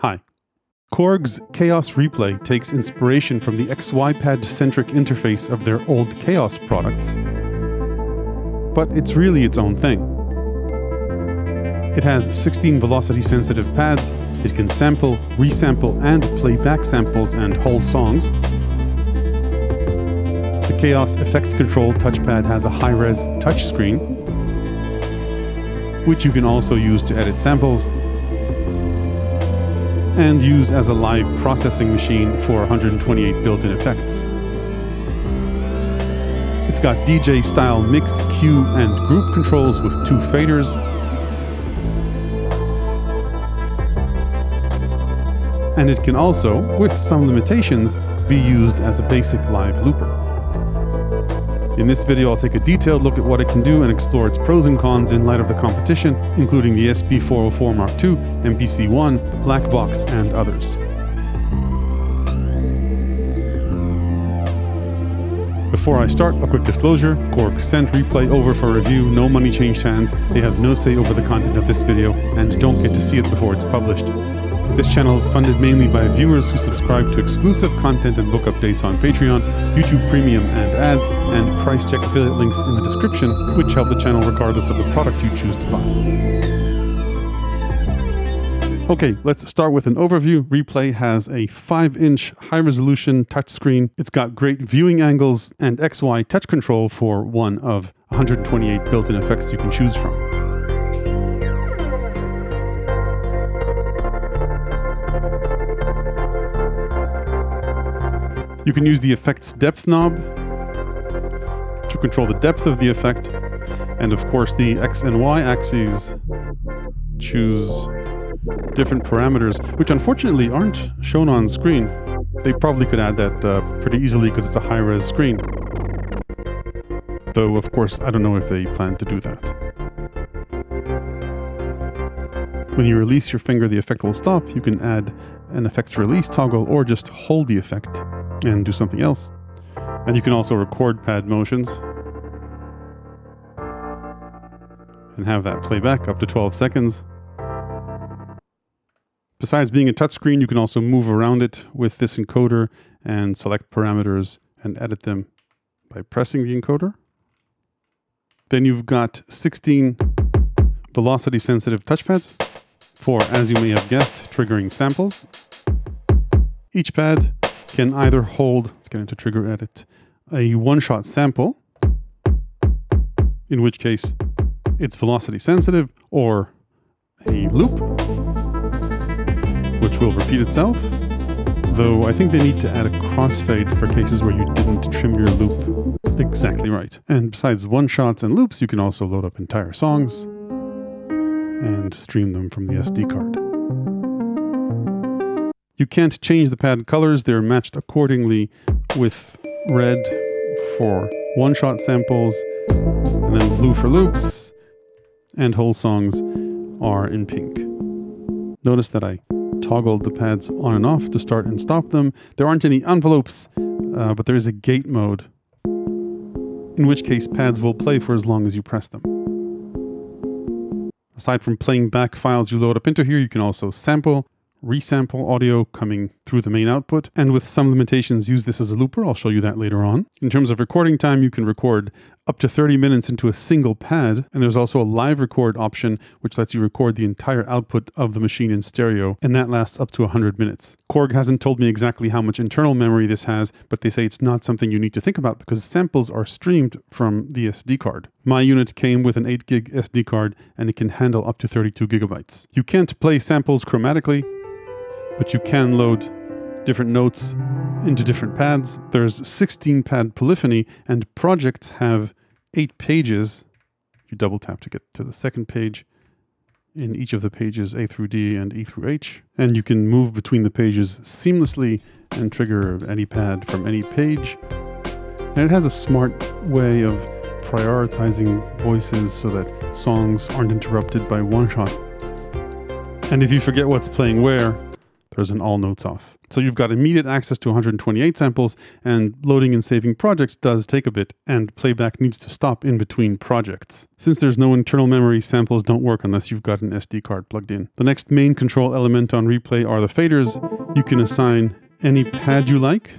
Hi. Korg's Kaoss Replay takes inspiration from the XY-Pad centric interface of their old Kaoss products, but it's really its own thing. It has 16 velocity sensitive pads, it can sample, resample, and play back samples and whole songs. The Kaoss Effects Control touchpad has a high res touchscreen, which you can also use to edit samples and use as a live processing machine for 128 built-in effects. It's got DJ style mix, cue, and group controls with two faders. And it can also, with some limitations, be used as a basic live looper. In this video, I'll take a detailed look at what it can do and explore its pros and cons in light of the competition, including the SP404 Mark II, MPC-1, Blackbox, and others. Before I start, a quick disclosure. Korg sent Replay over for review, no money changed hands, they have no say over the content of this video, and don't get to see it before it's published. This channel is funded mainly by viewers who subscribe to exclusive content and book updates on Patreon, YouTube Premium and ads, and price check affiliate links in the description, which help the channel regardless of the product you choose to buy. Okay, let's start with an overview. Replay has a 5 inch high resolution touchscreen. It's got great viewing angles and XY touch control for one of 128 built in effects you can choose from. You can use the effect's depth knob to control the depth of the effect, and of course the X and Y axes choose different parameters, which unfortunately aren't shown on screen. They probably could add that uh, pretty easily because it's a high-res screen. Though, of course, I don't know if they plan to do that. When you release your finger, the effect will stop. You can add an effects release toggle or just hold the effect and do something else. And you can also record pad motions and have that play back up to 12 seconds. Besides being a touchscreen, you can also move around it with this encoder and select parameters and edit them by pressing the encoder. Then you've got 16 velocity sensitive touchpads for, as you may have guessed, triggering samples. Each pad can either hold, let's get into trigger edit, a one-shot sample, in which case it's velocity sensitive, or a loop, which will repeat itself. Though I think they need to add a crossfade for cases where you didn't trim your loop exactly right. And besides one-shots and loops, you can also load up entire songs and stream them from the SD card. You can't change the pad colors, they're matched accordingly with red for one shot samples, and then blue for loops, and whole songs are in pink. Notice that I toggled the pads on and off to start and stop them. There aren't any envelopes, uh, but there is a gate mode, in which case pads will play for as long as you press them. Aside from playing back files you load up into here, you can also sample, resample audio coming through the main output, and with some limitations, use this as a looper. I'll show you that later on. In terms of recording time, you can record up to 30 minutes into a single pad, and there's also a live record option, which lets you record the entire output of the machine in stereo, and that lasts up to 100 minutes. Korg hasn't told me exactly how much internal memory this has, but they say it's not something you need to think about because samples are streamed from the SD card. My unit came with an 8 gig SD card, and it can handle up to 32 gigabytes. You can't play samples chromatically, but you can load different notes into different pads. There's 16 pad polyphony and projects have eight pages. You double tap to get to the second page in each of the pages A through D and E through H. And you can move between the pages seamlessly and trigger any pad from any page. And it has a smart way of prioritizing voices so that songs aren't interrupted by one shots. And if you forget what's playing where, there's an all notes off. So you've got immediate access to 128 samples, and loading and saving projects does take a bit, and playback needs to stop in between projects. Since there's no internal memory, samples don't work unless you've got an SD card plugged in. The next main control element on replay are the faders. You can assign any pad you like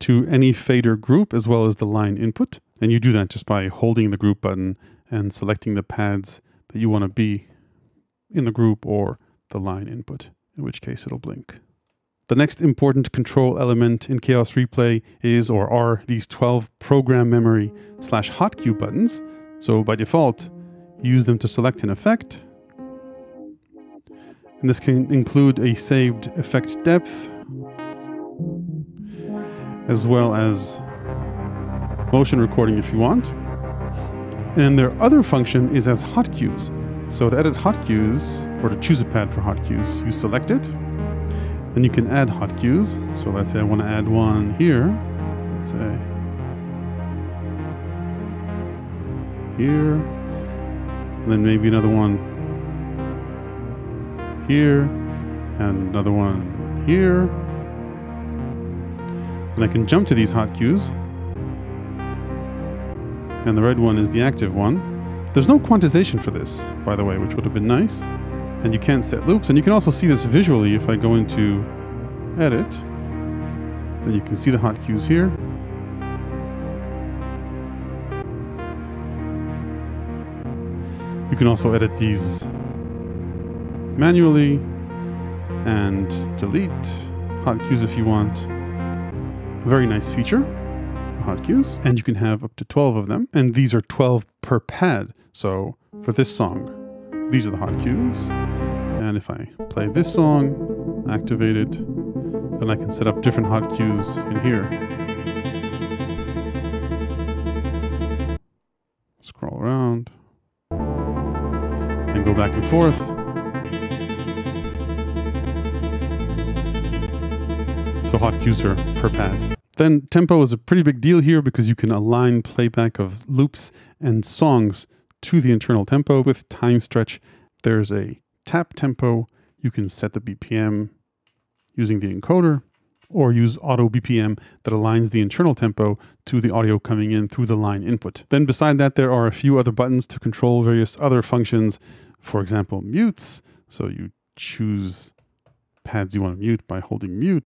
to any fader group as well as the line input. And you do that just by holding the group button and selecting the pads that you want to be in the group or the line input, in which case it'll blink. The next important control element in Kaoss Replay is or are these 12 program memory slash hot cue buttons. So by default, use them to select an effect. And this can include a saved effect depth, as well as motion recording if you want. And their other function is as hot cues. So to edit hot cues, or to choose a pad for hot cues, you select it. Then you can add hot cues. So let's say I want to add one here. Let's say here. And then maybe another one here. And another one here. And I can jump to these hot cues. And the red one is the active one. There's no quantization for this, by the way, which would have been nice. And you can't set loops. And you can also see this visually if I go into Edit. Then you can see the hot cues here. You can also edit these manually and delete hot cues if you want. Very nice feature hot cues, and you can have up to 12 of them. And these are 12 per pad. So for this song, these are the hot cues. And if I play this song, activate it, then I can set up different hot cues in here. Scroll around and go back and forth. So hot cues are per pad. Then tempo is a pretty big deal here because you can align playback of loops and songs to the internal tempo with time stretch. There's a tap tempo. You can set the BPM using the encoder or use auto BPM that aligns the internal tempo to the audio coming in through the line input. Then beside that, there are a few other buttons to control various other functions. For example, mutes. So you choose pads you want to mute by holding mute.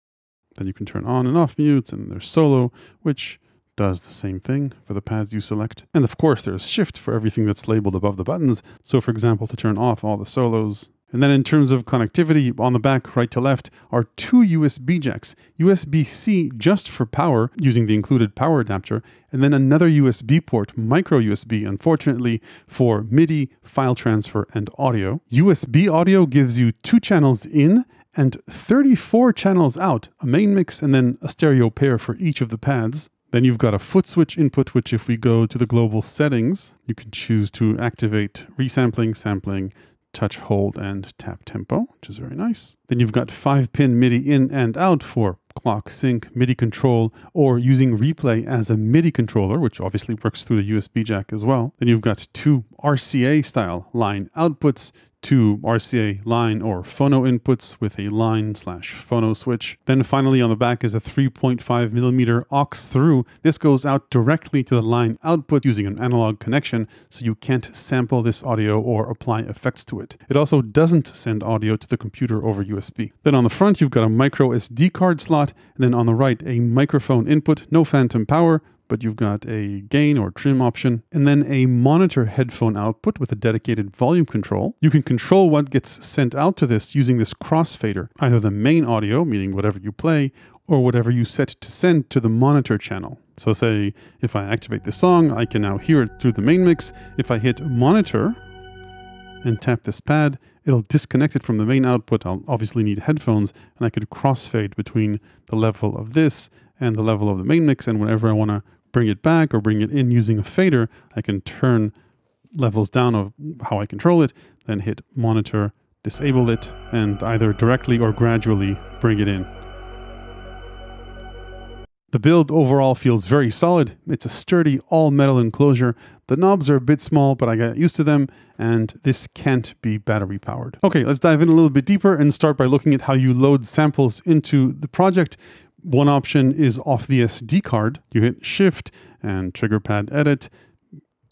Then you can turn on and off mutes, and there's solo, which does the same thing for the pads you select. And of course, there's shift for everything that's labeled above the buttons. So for example, to turn off all the solos. And then in terms of connectivity, on the back, right to left, are two USB jacks. USB-C just for power, using the included power adapter, and then another USB port, micro USB, unfortunately, for MIDI, file transfer, and audio. USB audio gives you two channels in and 34 channels out, a main mix and then a stereo pair for each of the pads. Then you've got a foot switch input, which if we go to the global settings, you can choose to activate resampling, sampling, touch, hold, and tap tempo, which is very nice. Then you've got five pin MIDI in and out for clock, sync, MIDI control, or using replay as a MIDI controller, which obviously works through the USB jack as well. Then you've got two RCA style line outputs, two RCA line or phono inputs with a line slash phono switch. Then finally on the back is a 3.5 millimeter aux through. This goes out directly to the line output using an analog connection, so you can't sample this audio or apply effects to it. It also doesn't send audio to the computer over USB. Then on the front, you've got a micro SD card slot, and then on the right, a microphone input, no phantom power, but you've got a gain or trim option, and then a monitor headphone output with a dedicated volume control. You can control what gets sent out to this using this crossfader, either the main audio, meaning whatever you play, or whatever you set to send to the monitor channel. So say if I activate this song, I can now hear it through the main mix. If I hit monitor and tap this pad, it'll disconnect it from the main output. I'll obviously need headphones and I could crossfade between the level of this and the level of the main mix. And whenever I want to bring it back or bring it in using a fader, I can turn levels down of how I control it, then hit monitor, disable it, and either directly or gradually bring it in. The build overall feels very solid. It's a sturdy all metal enclosure. The knobs are a bit small, but I got used to them, and this can't be battery powered. Okay, let's dive in a little bit deeper and start by looking at how you load samples into the project. One option is off the SD card. You hit Shift and trigger pad edit,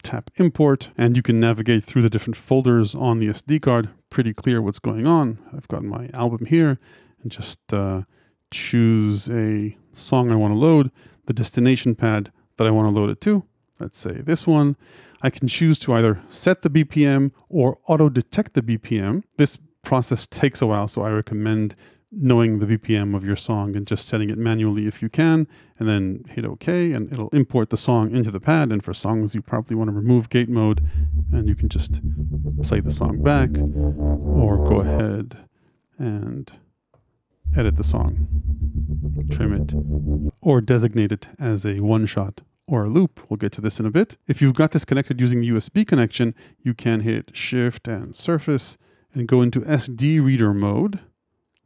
tap import, and you can navigate through the different folders on the SD card. Pretty clear what's going on. I've got my album here and just uh, choose a song I want to load, the destination pad that I want to load it to. Let's say this one. I can choose to either set the BPM or auto detect the BPM. This process takes a while, so I recommend knowing the BPM of your song and just setting it manually if you can, and then hit OK, and it'll import the song into the pad. And for songs you probably want to remove gate mode, and you can just play the song back, or go ahead and edit the song, trim it, or designate it as a one shot or a loop. We'll get to this in a bit. If you've got this connected using the USB connection, you can hit Shift and Surface and go into SD reader mode.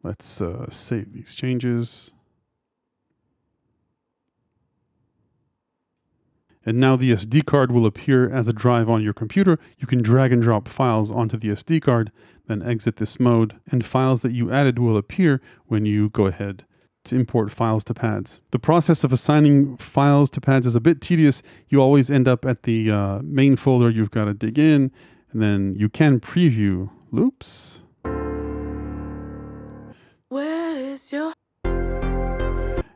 Let's uh, save these changes. And now the SD card will appear as a drive on your computer. You can drag and drop files onto the SD card then exit this mode, and files that you added will appear when you go ahead to import files to pads. The process of assigning files to pads is a bit tedious. You always end up at the uh, main folder, you've got to dig in, and then you can preview loops. Where is your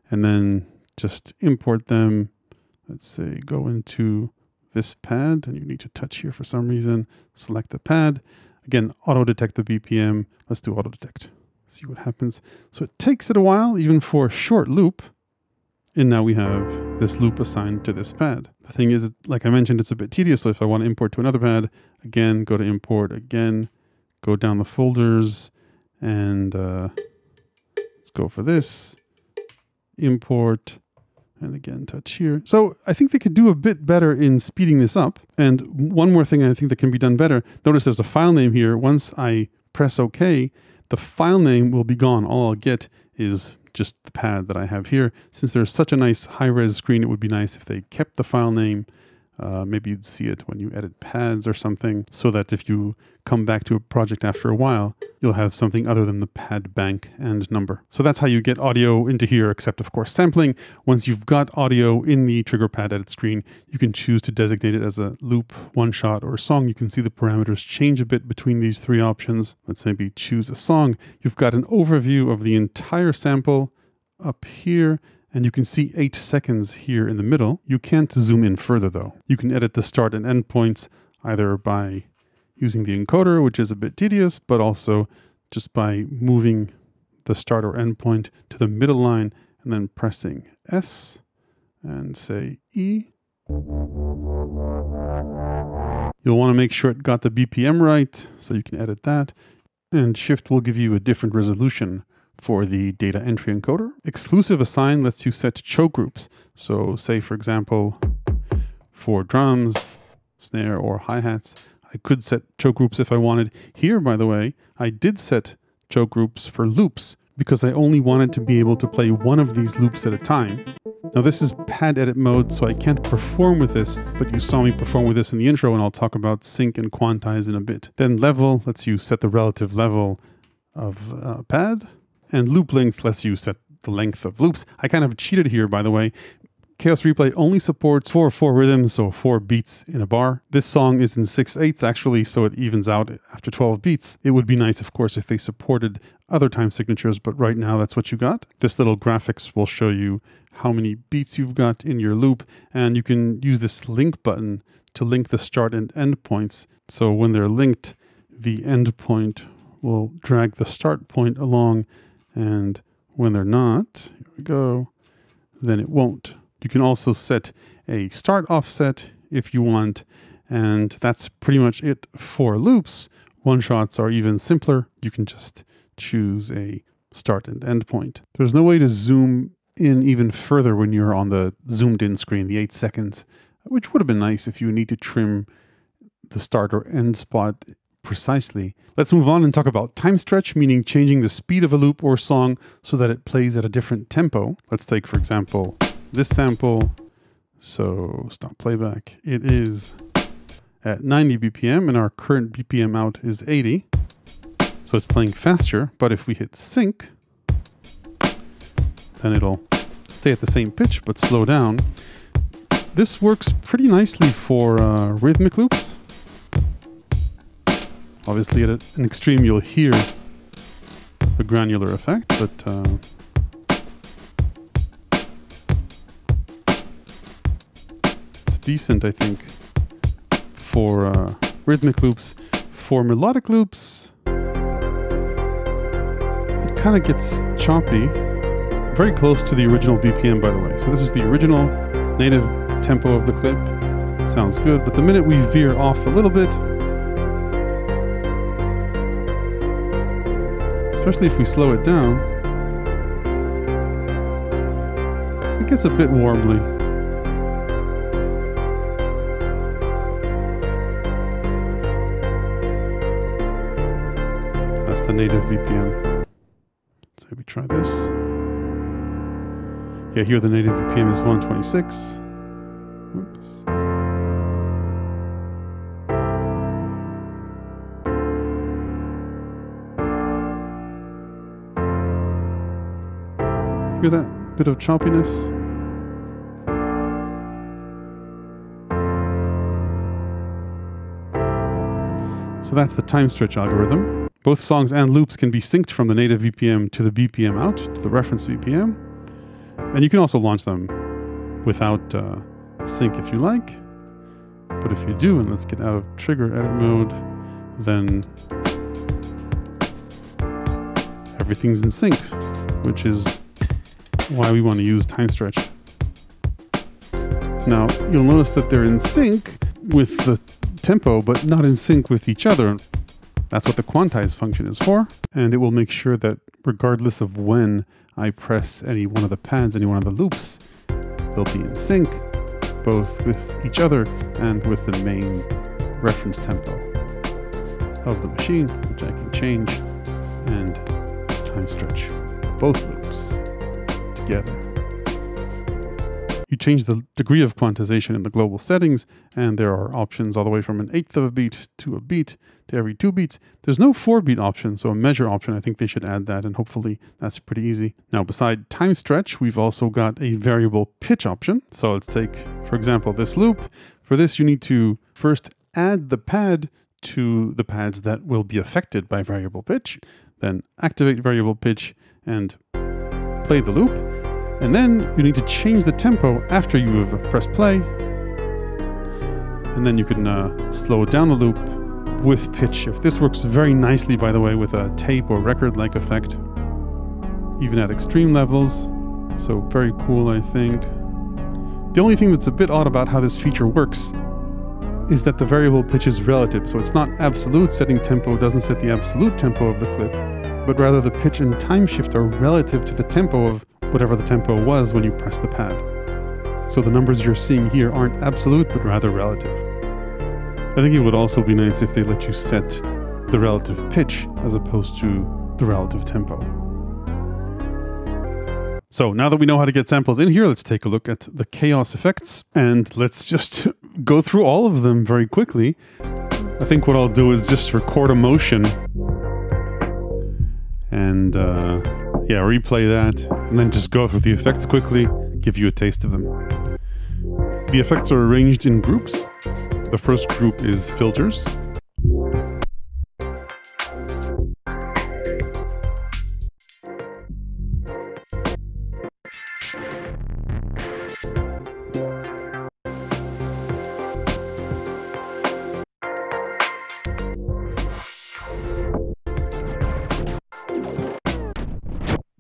and then just import them. Let's say go into this pad and you need to touch here for some reason. Select the pad Again, auto detect the BPM. Let's do auto detect. See what happens. So it takes it a while, even for a short loop. And now we have this loop assigned to this pad. The thing is, like I mentioned, it's a bit tedious. So if I want to import to another pad, again, go to import, again, go down the folders, and uh, go for this. Import, and again, touch here. So I think they could do a bit better in speeding this up. And one more thing I think that can be done better, notice there's a file name here. Once I press OK, the file name will be gone. All I'll get is just the pad that I have here. Since there's such a nice high-res screen, it would be nice if they kept the file name uh, maybe you'd see it when you edit pads or something, so that if you come back to a project after a while, you'll have something other than the pad bank and number. So that's how you get audio into here, except of course sampling. Once you've got audio in the trigger pad edit screen, you can choose to designate it as a loop, one shot, or song. You can see the parameters change a bit between these three options. Let's maybe choose a song. You've got an overview of the entire sample up here and you can see 8 seconds here in the middle. You can't zoom in further though. You can edit the start and end points either by using the encoder, which is a bit tedious, but also just by moving the start or end point to the middle line and then pressing S and say E. You'll want to make sure it got the BPM right, so you can edit that. And Shift will give you a different resolution for the data entry encoder. Exclusive assign lets you set choke groups. So say, for example, for drums, snare, or hi-hats, I could set choke groups if I wanted. Here, by the way, I did set choke groups for loops because I only wanted to be able to play one of these loops at a time. Now this is pad edit mode, so I can't perform with this, but you saw me perform with this in the intro and I'll talk about sync and quantize in a bit. Then level lets you set the relative level of uh, pad. And loop length lets you set the length of loops. I kind of cheated here, by the way. Kaoss Replay only supports 4-4 rhythms, so 4 beats in a bar. This song is in 6-8s actually, so it evens out after 12 beats. It would be nice, of course, if they supported other time signatures, but right now that's what you got. This little graphics will show you how many beats you've got in your loop, and you can use this link button to link the start and end points. So when they're linked, the end point will drag the start point along and when they're not, here we go, then it won't. You can also set a start offset if you want, and that's pretty much it for loops. One shots are even simpler. You can just choose a start and end point. There's no way to zoom in even further when you're on the zoomed in screen, the eight seconds, which would have been nice if you need to trim the start or end spot precisely. Let's move on and talk about time stretch, meaning changing the speed of a loop or song so that it plays at a different tempo. Let's take, for example, this sample. So stop playback. It is at 90 BPM and our current BPM out is 80. So it's playing faster, but if we hit sync, then it'll stay at the same pitch but slow down. This works pretty nicely for uh, rhythmic loops. Obviously at an extreme you'll hear the granular effect, but uh, it's decent I think for uh, rhythmic loops. For melodic loops, it kind of gets choppy. Very close to the original BPM, by the way. So this is the original native tempo of the clip. Sounds good, but the minute we veer off a little bit, especially if we slow it down, it gets a bit warbly. That's the native BPM. So we try this. Yeah, here the native BPM is 126. Oops. Hear that bit of choppiness? So that's the time stretch algorithm. Both songs and loops can be synced from the native BPM to the BPM out, to the reference BPM. And you can also launch them without uh, sync if you like. But if you do, and let's get out of trigger edit mode, then everything's in sync, which is why we want to use time stretch. Now, you'll notice that they're in sync with the tempo, but not in sync with each other. That's what the quantize function is for, and it will make sure that regardless of when I press any one of the pads, any one of the loops, they'll be in sync, both with each other and with the main reference tempo of the machine, which I can change and time stretch both loops together. You change the degree of quantization in the global settings, and there are options all the way from an eighth of a beat to a beat to every two beats. There's no four beat option, so a measure option, I think they should add that, and hopefully that's pretty easy. Now, beside time stretch, we've also got a variable pitch option. So let's take, for example, this loop. For this, you need to first add the pad to the pads that will be affected by variable pitch, then activate variable pitch and play the loop. And then you need to change the tempo after you have pressed play. And then you can uh, slow down the loop with pitch. If this works very nicely, by the way, with a tape or record-like effect, even at extreme levels. So very cool, I think. The only thing that's a bit odd about how this feature works is that the variable pitch is relative. So it's not absolute setting tempo doesn't set the absolute tempo of the clip, but rather the pitch and time shift are relative to the tempo of whatever the tempo was when you pressed the pad. So the numbers you're seeing here aren't absolute, but rather relative. I think it would also be nice if they let you set the relative pitch as opposed to the relative tempo. So now that we know how to get samples in here, let's take a look at the Kaoss effects and let's just go through all of them very quickly. I think what I'll do is just record a motion and uh, yeah, replay that, and then just go through the effects quickly, give you a taste of them. The effects are arranged in groups. The first group is filters.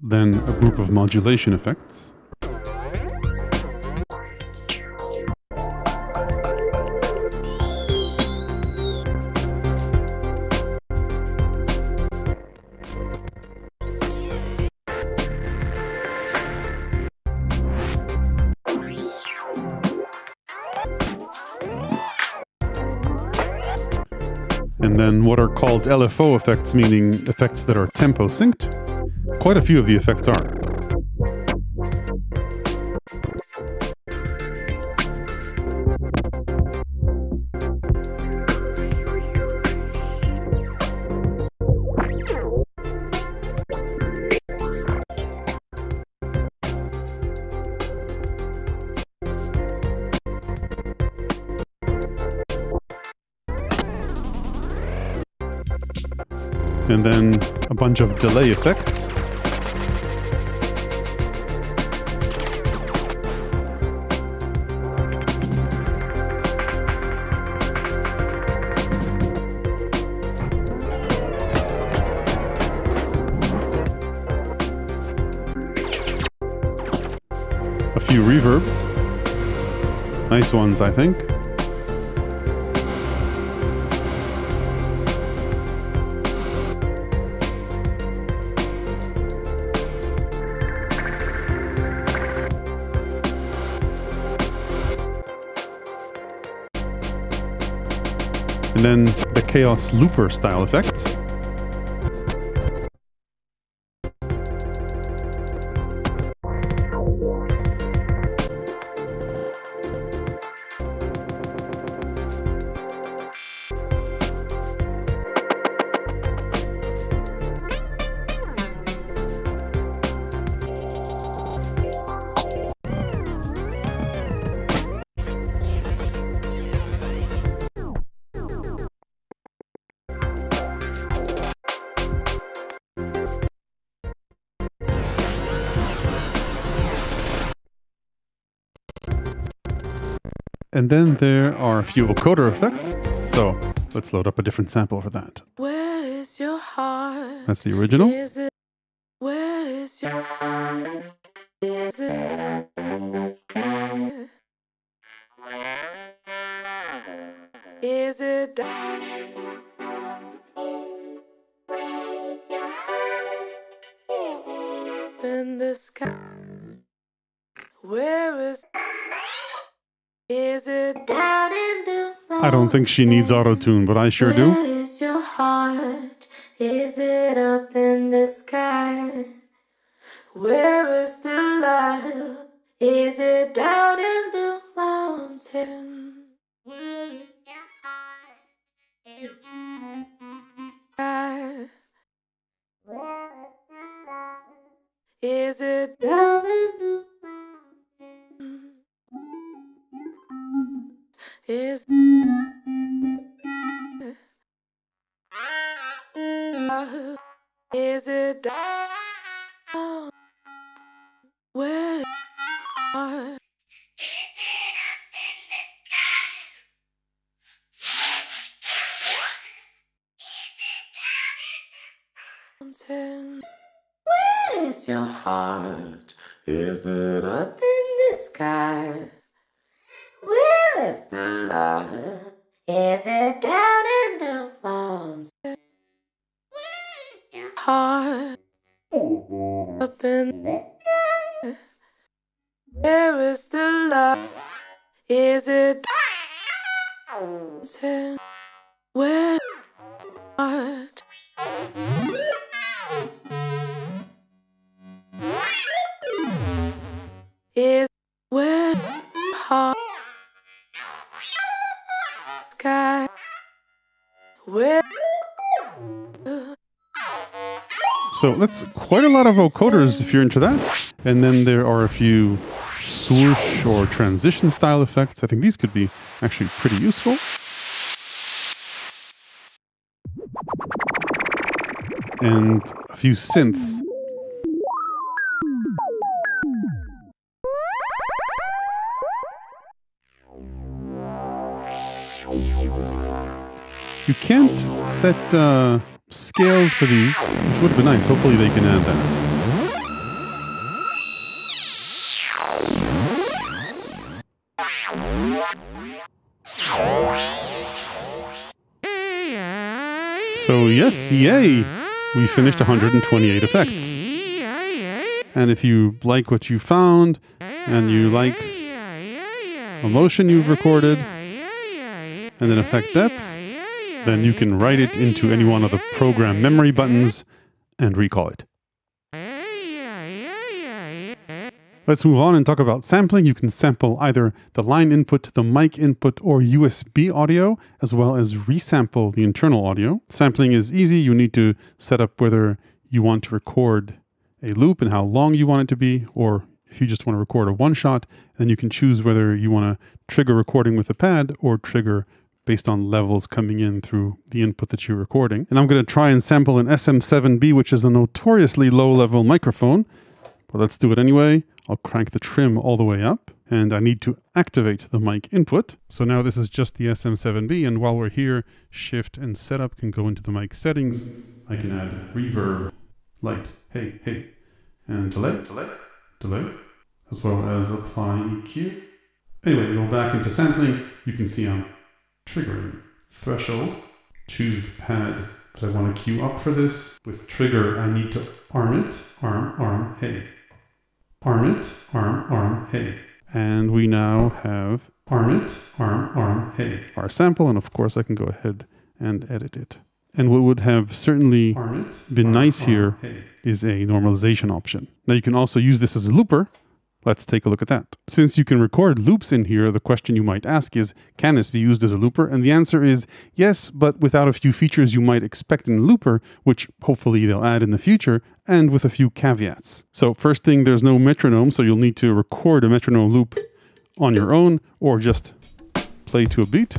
Then a group of modulation effects. And then what are called LFO effects, meaning effects that are tempo synced. Quite a few of the effects aren't. and then a bunch of delay effects. Few reverbs. Nice ones, I think. and then the Kaoss Looper style effects. And then there are a few vocoder effects. So let's load up a different sample for that. Where is your heart? That's the original. Is it? Where is your? Is it? Is it? In the sky. Where is? Is I don't think she needs auto tune, but I sure do. Where is your heart? Is it up in the sky? Where is the love? Is it down in the mountain? Where is your heart? Is it up in the sky? So that's quite a lot of vocoders if you're into that. And then there are a few swoosh or transition style effects. I think these could be actually pretty useful. And a few synths. Can't set uh, scales for these, which would have been nice. Hopefully they can add that. So yes, yay! We finished 128 effects. And if you like what you found, and you like a motion you've recorded, and then effect depth, then you can write it into any one of the program memory buttons and recall it. Let's move on and talk about sampling. You can sample either the line input, the mic input, or USB audio, as well as resample the internal audio. Sampling is easy. You need to set up whether you want to record a loop and how long you want it to be, or if you just want to record a one shot, then you can choose whether you want to trigger recording with a pad or trigger based on levels coming in through the input that you're recording. And I'm going to try and sample an SM7B, which is a notoriously low level microphone. But let's do it anyway. I'll crank the trim all the way up and I need to activate the mic input. So now this is just the SM7B and while we're here, shift and setup can go into the mic settings. I can add reverb, light, hey, hey, and delay, delay, delay, as well as apply EQ. Anyway, go back into sampling. You can see I'm triggering threshold. Choose the pad that I want to cue up for this. With trigger, I need to arm it, arm, arm, hey. Arm it, arm, arm, hey. And we now have arm it, arm, arm, hey. Our sample, and of course I can go ahead and edit it. And what would have certainly been nice here is a normalization option. Now you can also use this as a looper. Let's take a look at that. Since you can record loops in here, the question you might ask is, can this be used as a looper? And the answer is yes, but without a few features you might expect in a looper, which hopefully they'll add in the future, and with a few caveats. So first thing, there's no metronome, so you'll need to record a metronome loop on your own, or just play to a beat.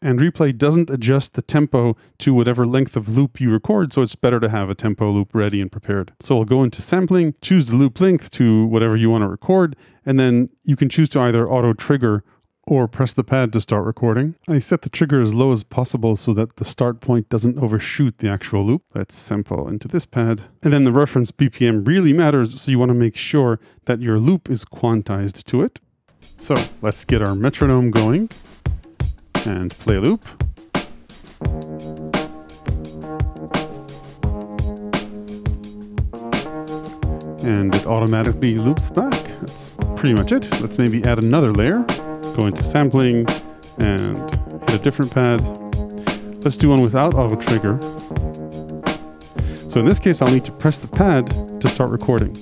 And replay doesn't adjust the tempo to whatever length of loop you record, so it's better to have a tempo loop ready and prepared. So I'll go into sampling, choose the loop length to whatever you want to record, and then you can choose to either auto trigger or press the pad to start recording. I set the trigger as low as possible so that the start point doesn't overshoot the actual loop. Let's sample into this pad. And then the reference BPM really matters, so you want to make sure that your loop is quantized to it. So let's get our metronome going and play loop. And it automatically loops back. That's pretty much it. Let's maybe add another layer. Go into sampling and hit a different pad. Let's do one without auto trigger. So in this case, I'll need to press the pad to start recording.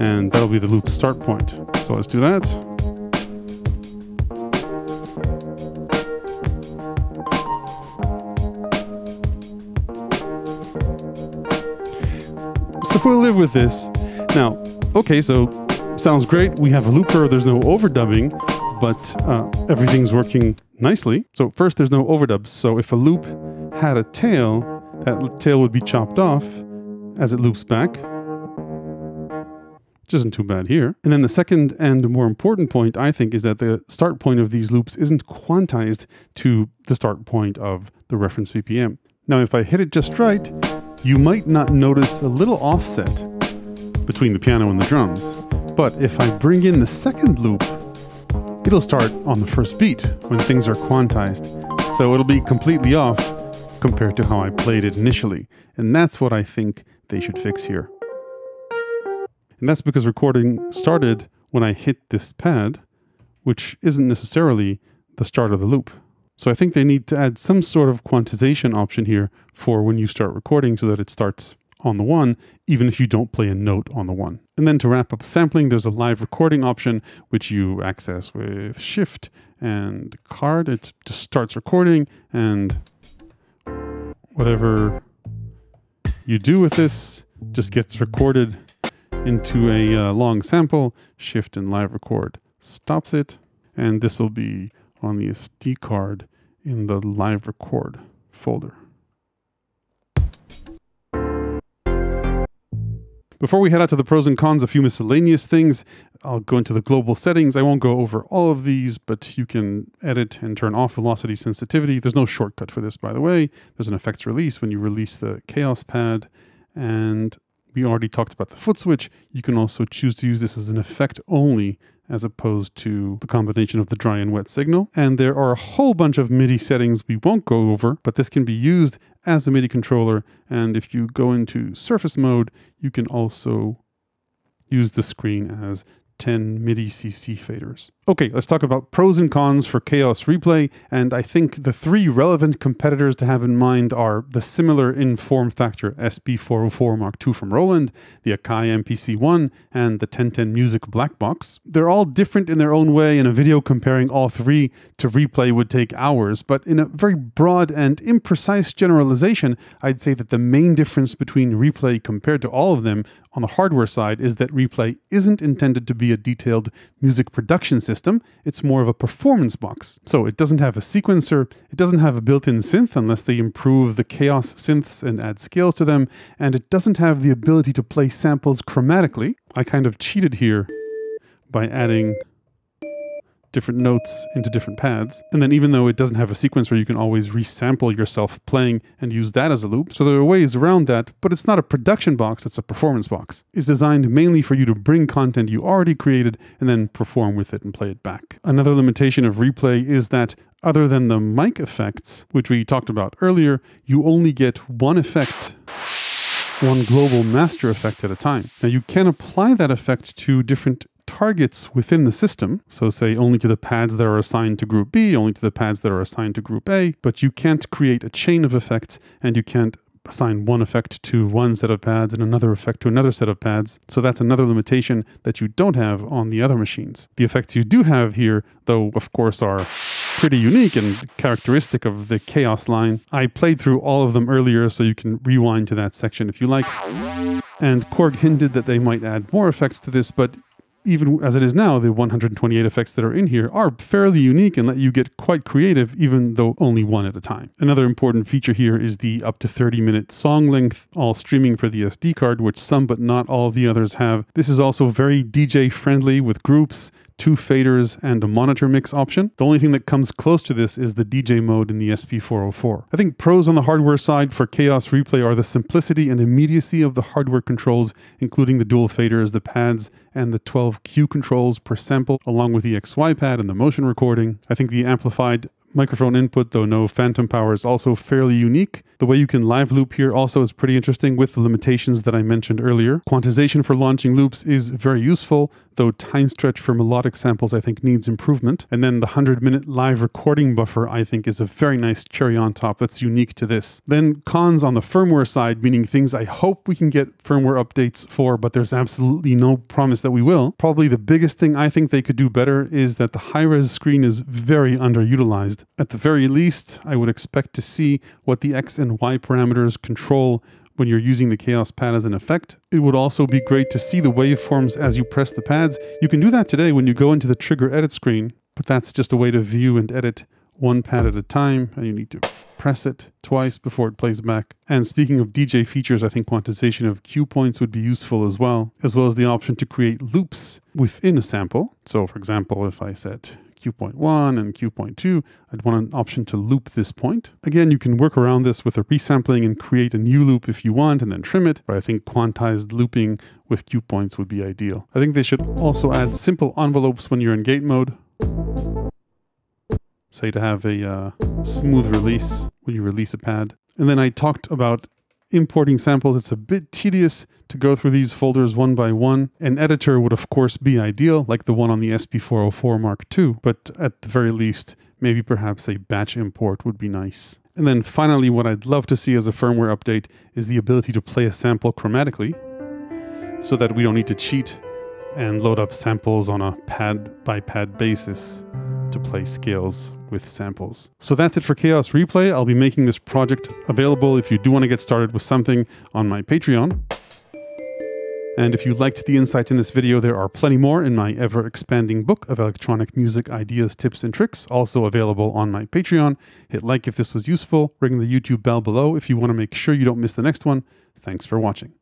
And that'll be the loop start point. So let's do that. With this. Now, okay, so sounds great. We have a looper, there's no overdubbing, but uh, everything's working nicely. So first, there's no overdubs. So if a loop had a tail, that tail would be chopped off as it loops back, which isn't too bad here. And then the second and more important point, I think, is that the start point of these loops isn't quantized to the start point of the reference BPM. Now, if I hit it just right, you might not notice a little offset between the piano and the drums. But if I bring in the second loop, it'll start on the first beat when things are quantized. So it'll be completely off compared to how I played it initially. And that's what I think they should fix here. And that's because recording started when I hit this pad, which isn't necessarily the start of the loop. So I think they need to add some sort of quantization option here for when you start recording so that it starts on the one, even if you don't play a note on the one. And then to wrap up sampling, there's a live recording option which you access with Shift and card. It just starts recording and whatever you do with this just gets recorded into a uh, long sample. Shift and live record stops it. And this will be on the SD card in the live record folder. Before we head out to the pros and cons, a few miscellaneous things. I'll go into the global settings. I won't go over all of these, but you can edit and turn off velocity sensitivity. There's no shortcut for this, by the way. There's an effects release when you release the Kaoss pad. And we already talked about the foot switch. You can also choose to use this as an effect only as opposed to the combination of the dry and wet signal. And there are a whole bunch of MIDI settings we won't go over, but this can be used as a MIDI controller. And if you go into surface mode, you can also use the screen as 10 MIDI CC faders. Okay, let's talk about pros and cons for Kaoss Replay, and I think the three relevant competitors to have in mind are the similar in form factor SP404 Mark II from Roland, the Akai MPC-1, and the 1010 Music Blackbox. They're all different in their own way, and a video comparing all three to replay would take hours, but in a very broad and imprecise generalization, I'd say that the main difference between replay compared to all of them on the hardware side is that replay isn't intended to be a detailed music production system system, it's more of a performance box. So it doesn't have a sequencer, it doesn't have a built in synth unless they improve the Kaoss synths and add scales to them, and it doesn't have the ability to play samples chromatically. I kind of cheated here by adding different notes into different pads. And then even though it doesn't have a sequencer, you can always resample yourself playing and use that as a loop. So there are ways around that, but it's not a production box, it's a performance box. It's designed mainly for you to bring content you already created and then perform with it and play it back. Another limitation of replay is that other than the mic effects, which we talked about earlier, you only get one effect one global master effect at a time. Now you can apply that effect to different targets within the system. So, say only to the pads that are assigned to group B, only to the pads that are assigned to group A, but you can't create a chain of effects and you can't assign one effect to one set of pads and another effect to another set of pads. So that's another limitation that you don't have on the other machines. The effects you do have here, though, of course, are pretty unique and characteristic of the Kaoss line. I played through all of them earlier, so you can rewind to that section if you like. And Korg hinted that they might add more effects to this, but even as it is now, the 128 effects that are in here are fairly unique and let you get quite creative, even though only one at a time. Another important feature here is the up to 30 minute song length, all streaming for the SD card, which some but not all the others have. This is also very DJ friendly with groups, two faders, and a monitor mix option. The only thing that comes close to this is the DJ mode in the SP404. I think pros on the hardware side for Kaoss Replay are the simplicity and immediacy of the hardware controls, including the dual faders, the pads, and the 12 cue controls per sample, along with the XY pad and the motion recording. I think the amplified Microphone input, though no phantom power, is also fairly unique. The way you can live loop here also is pretty interesting with the limitations that I mentioned earlier. Quantization for launching loops is very useful, though time stretch for melodic samples I think needs improvement. And then the 100 minute live recording buffer I think is a very nice cherry on top that's unique to this. Then cons on the firmware side, meaning things I hope we can get firmware updates for, but there's absolutely no promise that we will. Probably the biggest thing I think they could do better is that the high res screen is very underutilized. At the very least, I would expect to see what the X and Y parameters control when you're using the Kaoss pad as an effect. It would also be great to see the waveforms as you press the pads. You can do that today when you go into the trigger edit screen, but that's just a way to view and edit one pad at a time, and you need to press it twice before it plays back. And speaking of DJ features, I think quantization of cue points would be useful as well, as well as the option to create loops within a sample. So for example, if I said Q.1 and Q.2, I'd want an option to loop this point. Again, you can work around this with a resampling and create a new loop if you want and then trim it, but I think quantized looping with cue points would be ideal. I think they should also add simple envelopes when you're in gate mode. Say to have a uh, smooth release when you release a pad. And then I talked about importing samples. It's a bit tedious to go through these folders one by one. An editor would of course be ideal, like the one on the SP404 Mark II, but at the very least, maybe perhaps a batch import would be nice. And then finally, what I'd love to see as a firmware update is the ability to play a sample chromatically so that we don't need to cheat and load up samples on a pad by pad basis to play scales with samples. So that's it for Kaoss Replay. I'll be making this project available if you do want to get started with something on my Patreon. And if you liked the insights in this video, there are plenty more in my ever expanding book of electronic music ideas, tips, and tricks, also available on my Patreon. Hit like if this was useful, ring the YouTube bell below if you want to make sure you don't miss the next one. Thanks for watching.